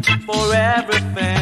for everything.